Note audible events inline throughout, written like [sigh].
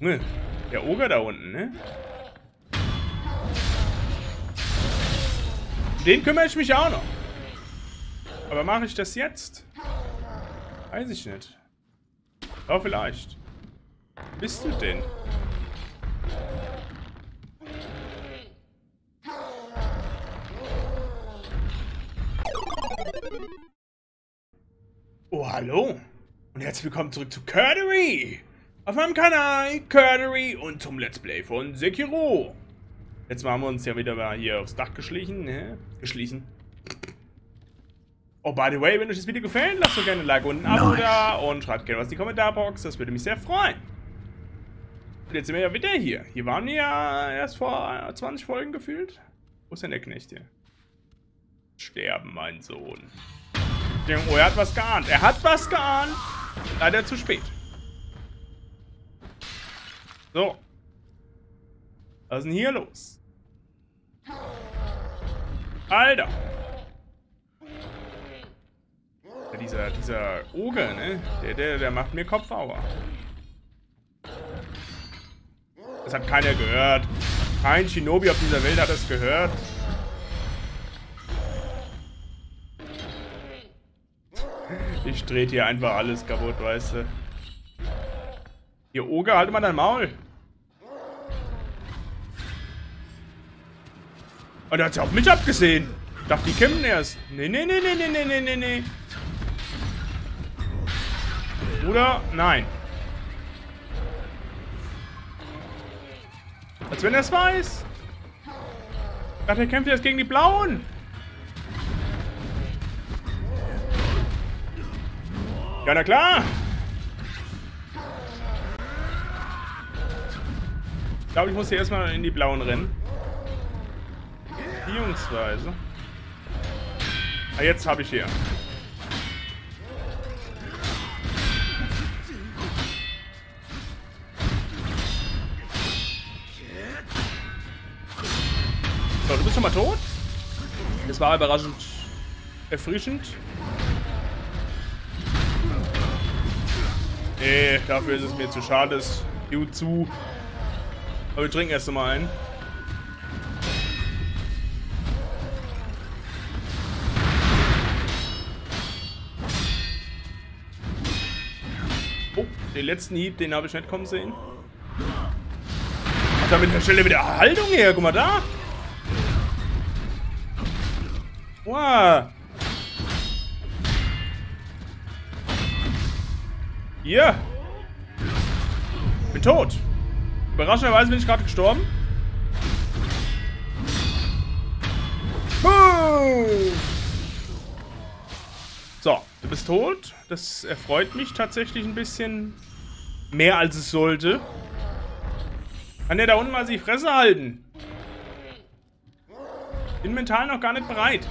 Der Oger da unten, ne? Den kümmere ich mich auch noch. Aber mache ich das jetzt? Weiß ich nicht. Aber vielleicht. Bist du denn? Oh, hallo. Und herzlich willkommen zurück zu Curdery. Auf meinem Kanal Curdery und zum Let's Play von Sekiro. Jetzt haben wir uns ja wieder mal hier aufs Dach geschlichen, ne? Geschlichen. Oh, by the way, wenn euch das Video gefällt, lasst doch gerne ein Like und ein Abo nice. da und schreibt gerne was in die Kommentarbox, das würde mich sehr freuen. Und jetzt sind wir ja wieder hier. Hier waren wir ja erst vor 20 Folgen gefühlt. Wo ist denn der Knecht hier? Sterben, mein Sohn. Oh, er hat was geahnt. Er hat was geahnt. Leider zu spät. So. Was ist denn hier los? Alter. Dieser, dieser Oger, ne? Der, der, der macht mir Kopfauer. Das hat keiner gehört. Kein Shinobi auf dieser Welt hat es gehört. Ich dreht hier einfach alles kaputt, weißt du. Hier, Oger, halt mal dein Maul. Und er hat ja auf mich abgesehen. Ich dachte, die kämpfen erst. Nee, nee, nee, nee, nee, nee, nee, nee. Bruder, nein. Als wenn er es weiß. Ich dachte, er kämpft jetzt gegen die Blauen. Ja, na klar. Ich glaube, ich muss hier erstmal in die blauen rennen. Beziehungsweise. Ah, jetzt habe ich hier. So, du bist schon mal tot. Das war überraschend erfrischend. Nee, dafür ist es mir zu schade. Es zu. Aber wir trinken erst mal ein. Oh, den letzten Hieb, den habe ich nicht kommen sehen. Hat da mit der Stelle wieder Haltung her. Guck mal da. Wow. Hier. Bin tot. Überraschenderweise bin ich gerade gestorben. So, du bist tot. Das erfreut mich tatsächlich ein bisschen mehr, als es sollte. Kann der da unten mal die Fresse halten? Bin mental noch gar nicht bereit.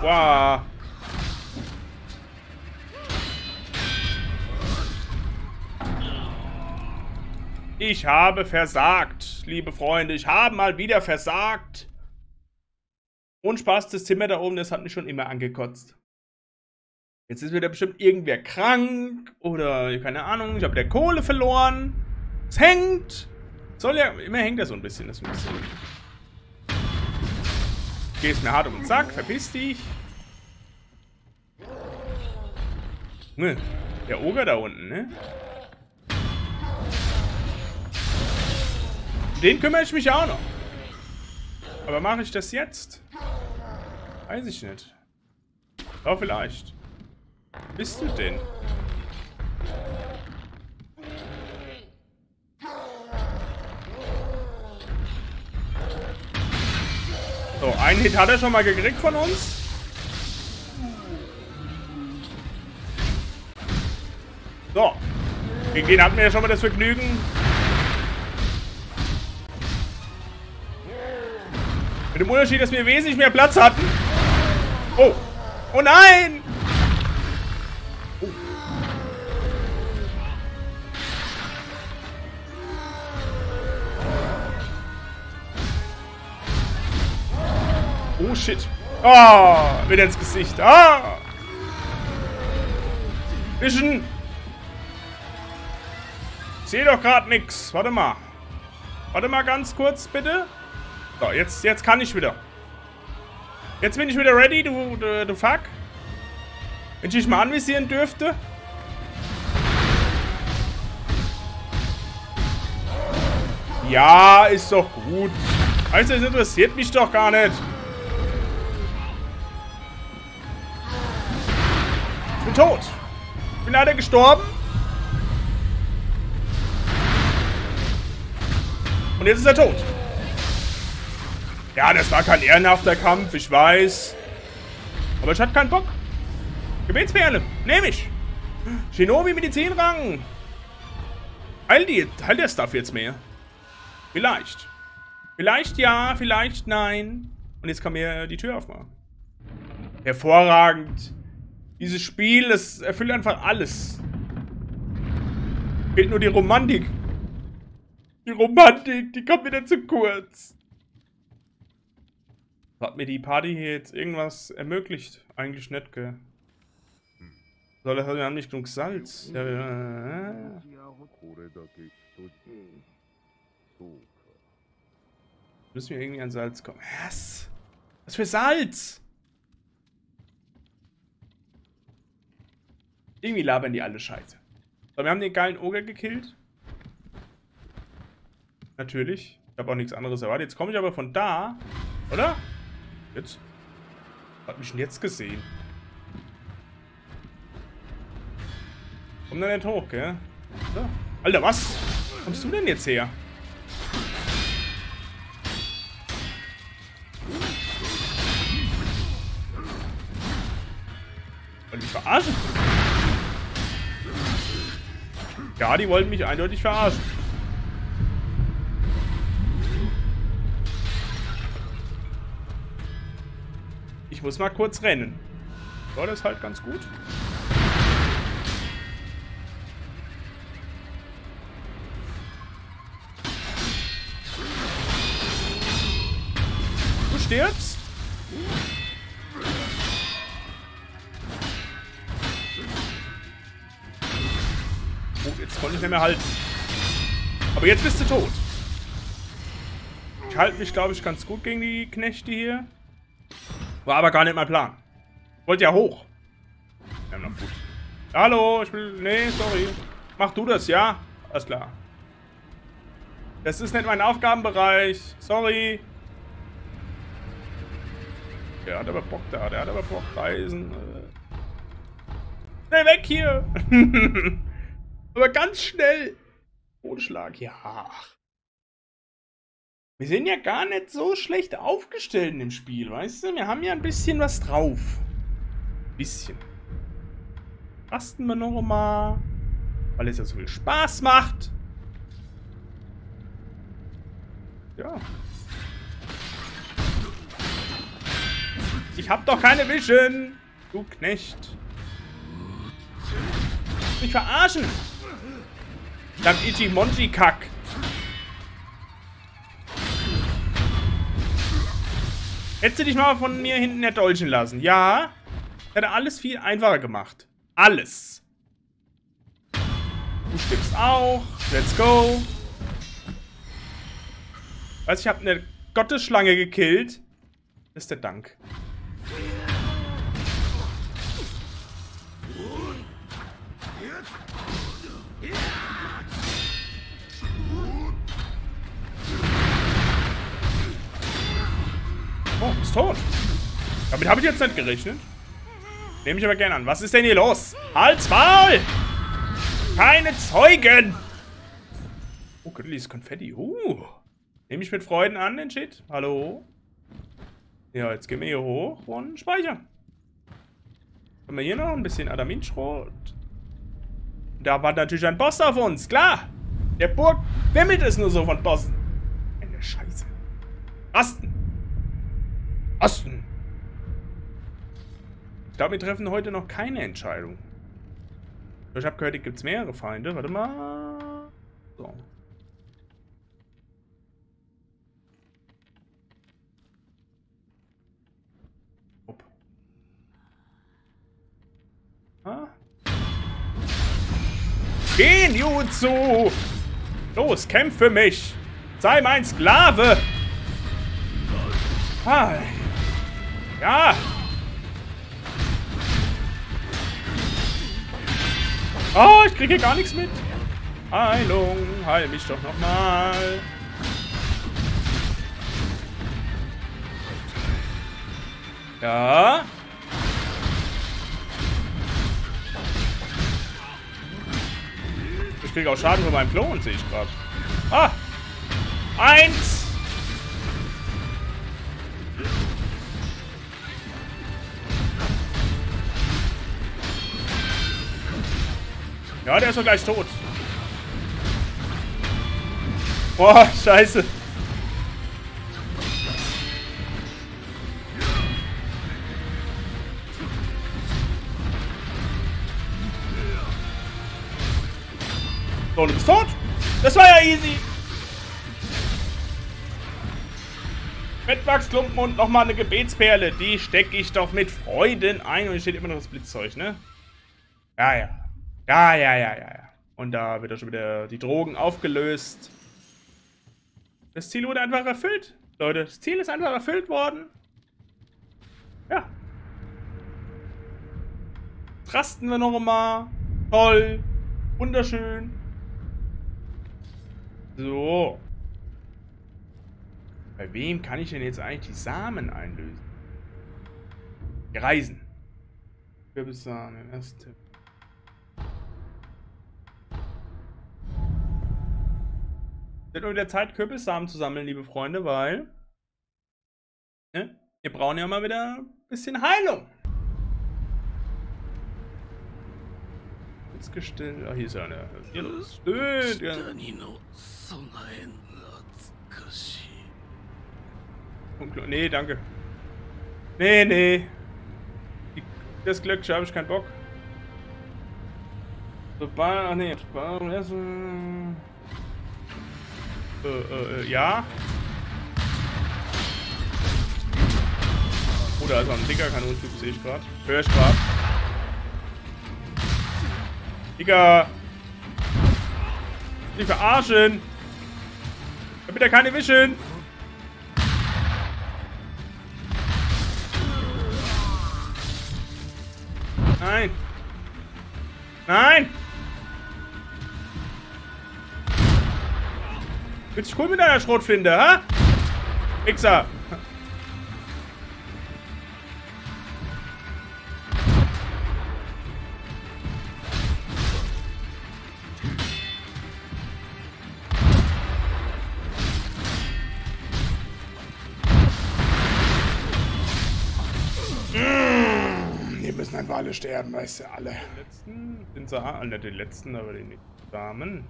Wow. Ich habe versagt, liebe Freunde. Ich habe mal wieder versagt. Und Spaß, das Zimmer da oben, das hat mich schon immer angekotzt. Jetzt ist wieder bestimmt irgendwer krank oder keine Ahnung, ich habe der Kohle verloren. Es hängt. Soll ja, immer hängt er so ein bisschen, das ein bisschen gehst mir hart um den Sack, verpiss dich. Ne, der Oger da unten, ne? Den kümmere ich mich auch noch. Aber mache ich das jetzt? Weiß ich nicht. Aber vielleicht. Bist du denn? So, einen Hit hat er schon mal gekriegt von uns. So. Gegen den hatten wir ja schon mal das Vergnügen. Mit dem Unterschied, dass wir wesentlich mehr Platz hatten. Oh. Oh nein! Oh shit. Oh, wieder ins Gesicht. Ah! Vision! Ich sehe doch gerade nichts. Warte mal. Warte mal ganz kurz, bitte. So, jetzt, jetzt kann ich wieder. Jetzt bin ich wieder ready, du, du, du Fuck. Wenn ich dich mal anvisieren dürfte. Ja, ist doch gut. Also, es interessiert mich doch gar nicht. Ich bin tot. Ich bin leider gestorben. Und jetzt ist er tot. Ja, das war kein ehrenhafter Kampf, ich weiß. Aber ich hatte keinen Bock. Gebetsperle, nehme ich. Shinobi Medizinrang. Heil, die, heil der Stuff jetzt mehr. Vielleicht. Vielleicht ja, vielleicht nein. Und jetzt kann mir die Tür aufmachen. Hervorragend. Dieses Spiel, das erfüllt einfach alles. Fehlt nur die Romantik. Die Romantik, die kommt wieder zu kurz. Hat mir die Party hier jetzt irgendwas ermöglicht? Eigentlich nicht, gell? Soll er, haben nicht genug Salz. Ja, ja. Müssen wir irgendwie an Salz kommen. Was? Was für Salz? Irgendwie labern die alle Scheiße. So, wir haben den geilen Oger gekillt. Natürlich. Ich habe auch nichts anderes erwartet. Jetzt komme ich aber von da. Oder? Jetzt? Hat mich denn jetzt gesehen? Komm dann nicht hoch, gell? So. Alter, was? Kommst du denn jetzt her? Wollen mich verarschen? Ja, die wollten mich eindeutig verarschen. Muss mal kurz rennen. War das halt ganz gut. Du stirbst? Oh, jetzt konnte ich nicht mehr halten. Aber jetzt bist du tot. Ich halte mich, glaube ich, ganz gut gegen die Knechte hier. War aber gar nicht mein Plan. Wollte ja hoch. Ja, noch gut. Hallo, ich will... Nee, sorry. Mach du das, ja? Alles klar. Das ist nicht mein Aufgabenbereich. Sorry. Der hat aber Bock da. Der hat aber Bock reisen. Schnell weg hier. [laughs] aber ganz schnell. Totschlag. Ja. Wir sind ja gar nicht so schlecht aufgestellt dem Spiel, weißt du? Wir haben ja ein bisschen was drauf. Bisschen. Rasten wir noch mal. Weil es ja so viel Spaß macht. Ja. Ich hab doch keine Vision. Du Knecht. Mich verarschen. Dank Ichimonji-Kack. Hättest du dich mal von mir hinten erdolchen lassen? Ja. Hätte alles viel einfacher gemacht. Alles. Du stirbst auch. Let's go. Weiß ich habe eine Gottesschlange gekillt. Das ist der Dank. Oh, ist tot. Damit habe ich jetzt nicht gerechnet. Nehme ich aber gerne an. Was ist denn hier los? Halt's Maul! Keine Zeugen! Oh, göttliches Konfetti. Uh. Nehme ich mit Freuden an, den Shit. Hallo? Ja, jetzt gehen wir hier hoch und speichern. Haben wir hier noch ein bisschen Adaminschrot. Da war natürlich ein Boss auf uns, klar. Der Burg wimmelt es nur so von Bossen. Eine Scheiße. Rasten. Osten. Ich glaube, wir treffen heute noch keine Entscheidung. Ich habe gehört, hier gibt es mehrere Feinde. Warte mal. So. Hopp. Ah. Gehen, Jutsu! Los, kämpf für mich! Sei mein Sklave! Ah. Ja! Oh, ich kriege gar nichts mit. Heilung, heil mich doch nochmal. Ja. Ich kriege auch Schaden von meinem Klon, sehe ich gerade. Ah! Eins! Ja, der ist doch gleich tot. Boah, scheiße. So, du bist tot. Das war ja easy. Fettwachsklumpen und nochmal eine Gebetsperle. Die stecke ich doch mit Freuden ein. Und hier steht immer noch das Blitzzeug, ne? Ja, ja. Ja, ja, ja, ja, ja. Und da wird auch schon wieder die Drogen aufgelöst. Das Ziel wurde einfach erfüllt. Leute, das Ziel ist einfach erfüllt worden. Ja. Rasten wir noch mal. Toll. Wunderschön. So. Bei wem kann ich denn jetzt eigentlich die Samen einlösen? Die Reisen. Kürbissamen, erste. Wird nur wieder Zeit, Kürbissamen zu sammeln, liebe Freunde, weil ne, wir brauchen ja mal wieder ein bisschen Heilung. Jetzt gestellt. Ah, hier ist ja eine. Hier los. Stimmt. Nee, danke. Nee, nee. Das Glück habe ich keinen Bock. Sobald. Ach nee, essen. Äh, äh, ja. Oh, da ist noch ein dicker Kanonentyp, sehe ich gerade. Hör ich gerade. Digga. Nicht verarschen. Ich hab wieder keine Wischen. Nein. Nein. Willst du cool mit deiner Schrotflinte, ha? Wichser. Hier müssen einfach alle sterben, weißt du, alle. Die letzten sie, alle die letzten, aber die Damen.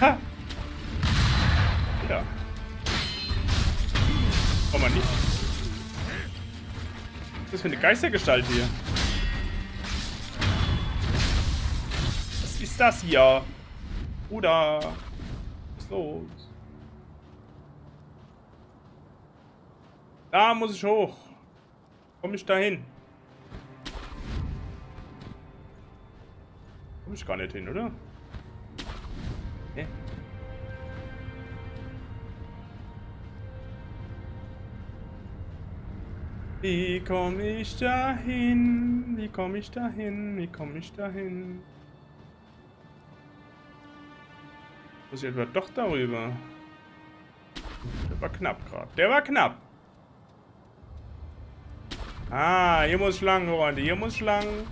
Ha! Ja. Komm mal nicht. Was ist das für eine Geistergestalt hier? Was ist das hier? Bruder. Was ist los? Da muss ich hoch. Komm ich da hin? Komm ich gar nicht hin, oder? Wie komme ich dahin? Wie komme ich dahin? Wie komme ich dahin? Muss ich etwa doch darüber? Der war knapp gerade. Der war knapp. Ah, hier muss Schlangen, Freunde. Hier muss Schlangen.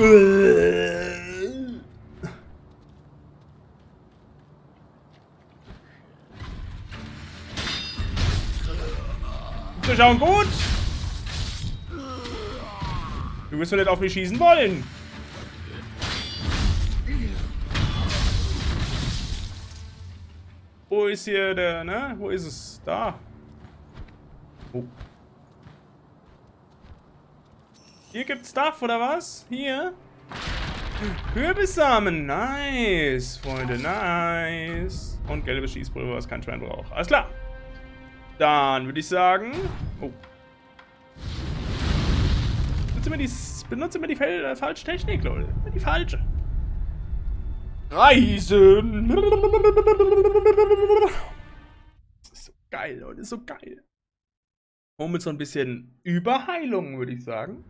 Zuschauen gut. Du wirst doch nicht auf mich schießen wollen. Wo ist hier der, ne? Wo ist es? Da. Oh. Hier gibt's Stuff, oder was? Hier? Kürbissamen. Nice, Freunde. Nice. Und gelbe Schießpulver, was kein Schwein braucht. Alles klar. Dann würde ich sagen... Oh. Benutze immer die, benutze immer die äh, falsche Technik, Leute. Die falsche. Reisen. Das ist so geil, Leute. Das ist so geil. Und mit so ein bisschen Überheilung, würde ich sagen.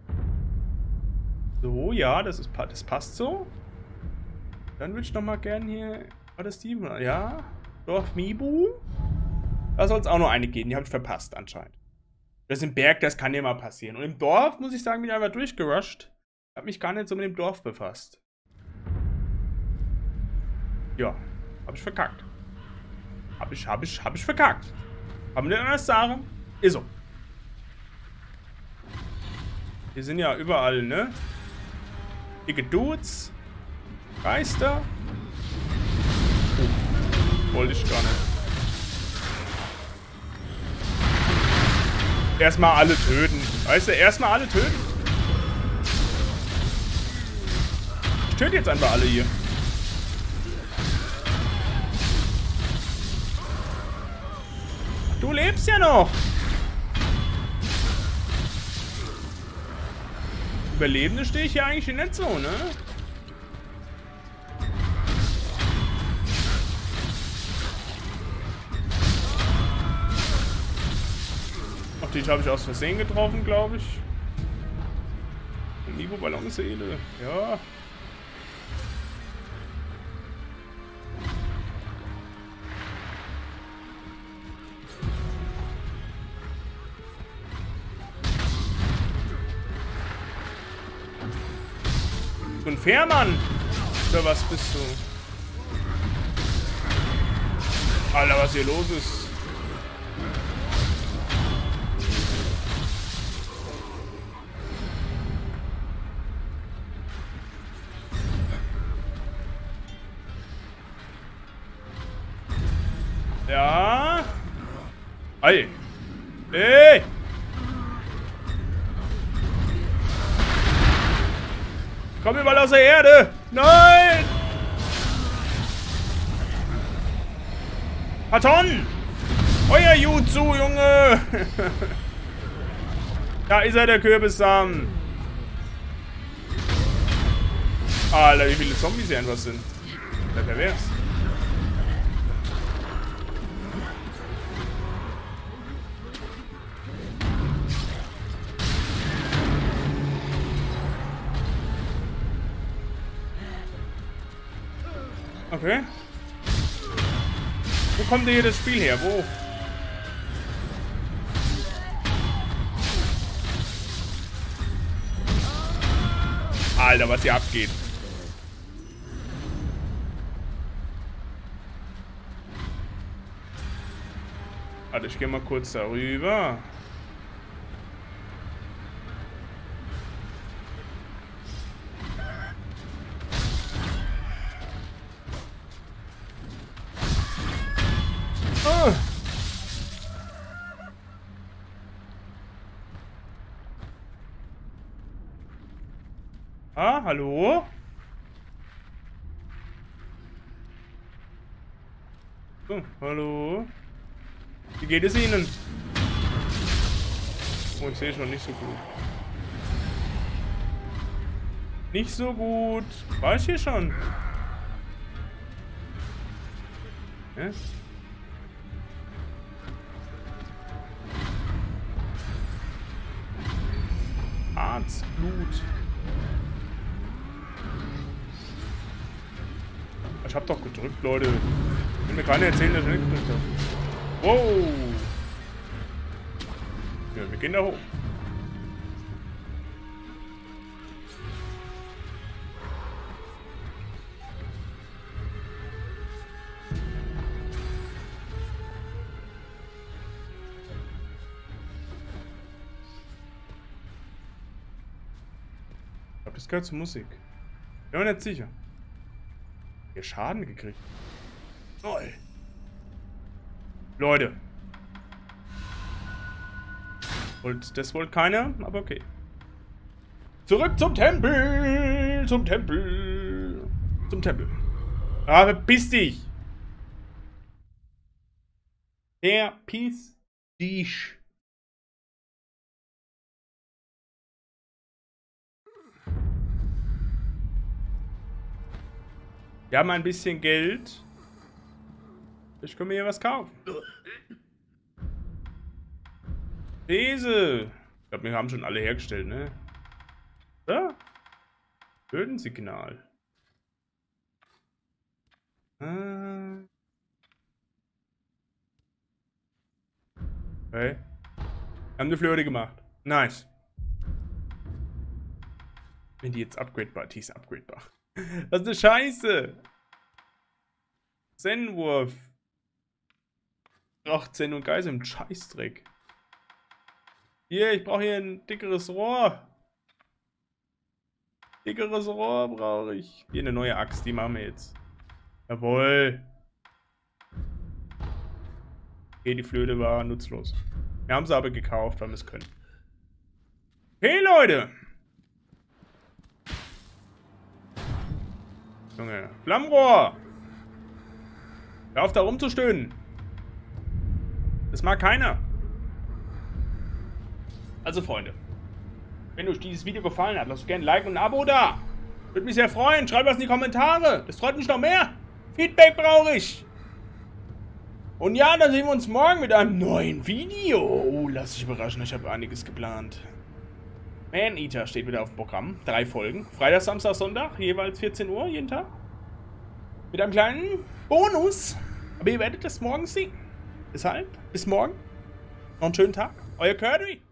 So, ja, das, ist, das passt so. Dann würde ich noch mal gern hier... War das die? Ja. Dorf Mibu. Da soll es auch noch eine gehen. Die habe ich verpasst anscheinend. Das im Berg, das kann ja mal passieren. Und im Dorf, muss ich sagen, bin ich einfach durchgerusht. Habe mich gar nicht so mit dem Dorf befasst. Ja, habe ich verkackt. Habe ich, habe ich, habe ich verkackt. Haben wir denn anders sagen? Ist so. Wir sind ja überall, ne? Dicke Dudes. Geister. Oh, wollte ich gar nicht. Erstmal alle töten. Weißt du, erstmal alle töten. Ich töte jetzt einfach alle hier. Du lebst ja noch. Überlebende stehe ich hier eigentlich nicht so, ne? Ach, dich habe ich aus Versehen getroffen, glaube ich. Nivo Ballonseele. Ja. Fährmann? Oder was bist du? Alter, was hier los ist. Ja. Ei. Aus der Erde. Nein. Paton. Euer Jutsu, Junge. [laughs] da ist er, der Kürbissamen. Alter, wie viele Zombies hier einfach sind. Wer pervers. Okay. Wo kommt denn hier das Spiel her? Wo? Alter, was hier abgeht. Warte, ich gehe mal kurz darüber. Hallo? Oh, hallo? Wie geht es Ihnen? Oh, ich sehe schon nicht so gut. Nicht so gut. War ich hier schon? Ja? Arztblut. Ich hab doch gedrückt, Leute. Ich will mir keiner erzählen, dass ich nicht gedrückt habe. Wow. Ja, wir gehen da hoch. Ich glaube, das gehört zur Musik. Bin mir nicht sicher. Hier Schaden gekriegt. Toll. Leute. Und das wollte keiner, aber okay. Zurück zum Tempel! Zum Tempel! Zum Tempel. Aber ah, piss dich! Verpiss Dich. Wir haben ein bisschen Geld. Ich kann mir hier was kaufen. These. Ich glaube, wir haben schon alle hergestellt, ne? Da. Bödensignal. Ah. Okay. Haben eine Flöte gemacht. Nice. Wenn die jetzt upgradebar, die ist upgradebar. Was eine Scheiße. Zen-Wurf. Ach, Zen und Geist im Scheißdreck. Hier, ich brauche hier ein dickeres Rohr. Dickeres Rohr brauche ich. Hier eine neue Axt, die machen wir jetzt. Jawohl. Okay, die Flöte war nutzlos. Wir haben sie aber gekauft, weil wir es können. Hey Leute! Junge. Flammrohr! Hör auf da rumzustöhnen. Das mag keiner. Also Freunde, wenn euch dieses Video gefallen hat, lasst gerne ein Like und ein Abo da. Würde mich sehr freuen. Schreibt was in die Kommentare. Das freut mich noch mehr. Feedback brauche ich. Und ja, dann sehen wir uns morgen mit einem neuen Video. Oh, lass dich überraschen, ich habe einiges geplant. Man Eater steht wieder auf dem Programm. Drei Folgen. Freitag, Samstag, Sonntag. Jeweils 14 Uhr, jeden Tag. Mit einem kleinen Bonus. Aber ihr werdet das morgen sehen. Deshalb, bis morgen. Noch einen schönen Tag. Euer Curdy.